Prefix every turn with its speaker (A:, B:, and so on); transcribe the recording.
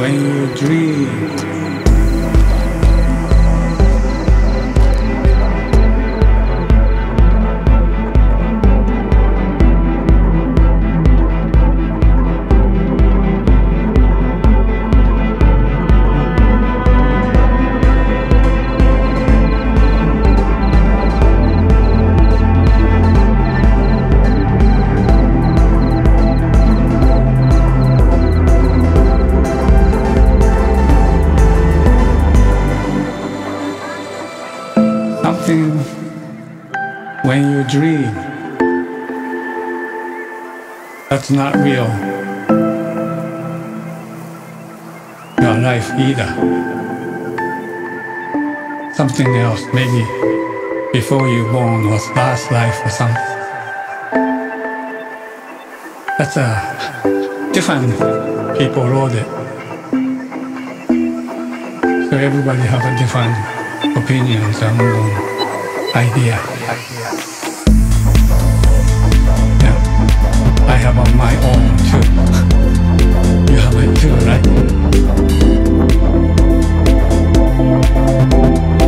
A: when you dream. Something when you dream that's not real. Your life either. Something else, maybe before you born was last life or something. That's a different people wrote it. So everybody have a different opinions and um, idea.